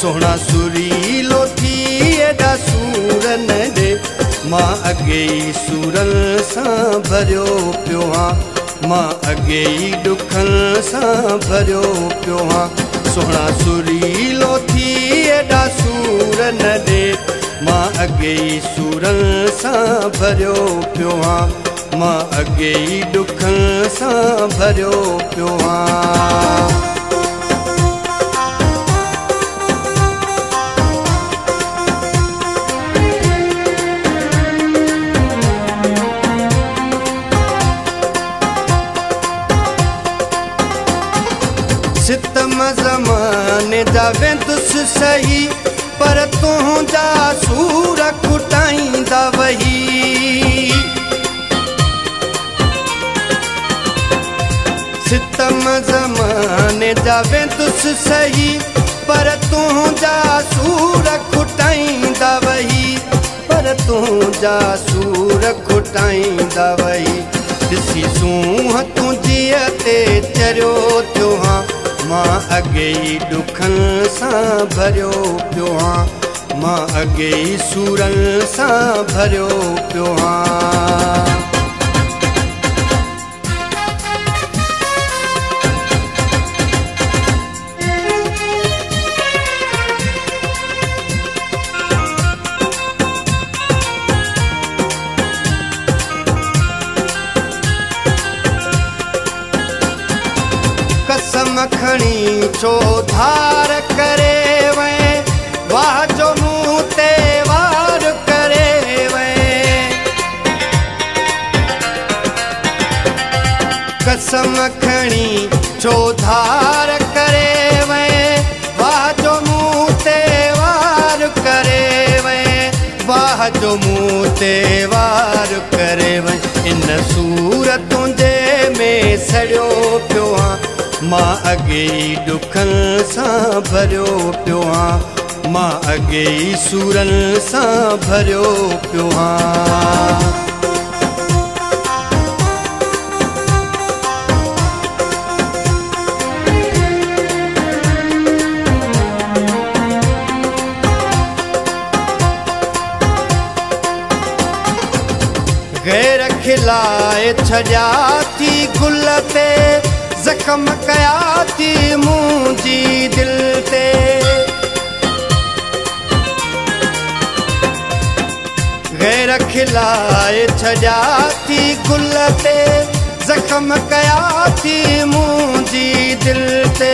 سونا سريلو ٿي ايڏا سور نه ڏي مان اڳي ئي سورن سان ڀريو پيو آن مان اڳي ئي ڏکن سان ڀريو پيو آن سونا سريلو ٿي ايڏا سور نه ڏي مان اڳي ئي سورن سان ڀريو پيو آن مان اڳي ئي ڏکن سان ڀريو پيو آن ستم زماني جا ويندس صحيح پر تنهنجا سور ڪٽائيندا وهي. ستم زماني جا ويندس صحيح پر تنهنجا سور ڪٽائيندا وهي. پر تنهنجا سور ڪٽائيندا وهي. ڏسي سونهن تنهنجي تي چريو ٿيو مان اڳي ئي ڏکن سان ڀريو پيو آن. مان اڳي ئي سورن سان ڀريو پيو آن कसम खणी छो धार करे वै वाह जो मुंह ते वार करे वै कसम खणी छो धार करे वै वाह जो मुंह ते वार करे वै वाह जो करे वै इन सूर तुंहिंजे में सड़ियो पियो आं مان اڳي ئي ڏکن سان ڀريو پيو آن. مان اڳي ئي سورن سان ڀريو پيو آن. غير کلائي ڇڏيا ٿي گل تي زخم ڪيا ٿي منهنجي دل تي. غير کلائي ڇڏيا ٿي گل تي. زخم ڪيا ٿي منهنجي دل تي.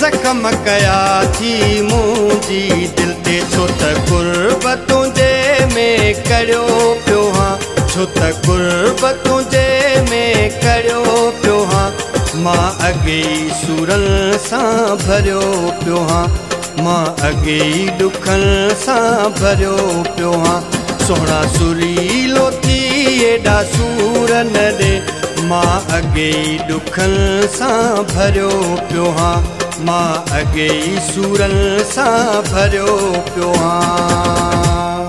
زخم ڪيا ٿي منهنجي دل تي. ڇو ته ڪرب تنهنجي ۾ ڪريو پيو ها. ڇو ته ڪرب تنهنجي ۾ ڪريو پيو مان اڳي سورن سان ڀريو پيو ها. مان اڳي ڏکن سان ڀريو پيو ها. سونا سريلو ٿي ايڏا سور نه ڏي. مان اڳي ڏکن سان ڀريو پيو ها. مان اڳي سورن سان ڀريو پيو ها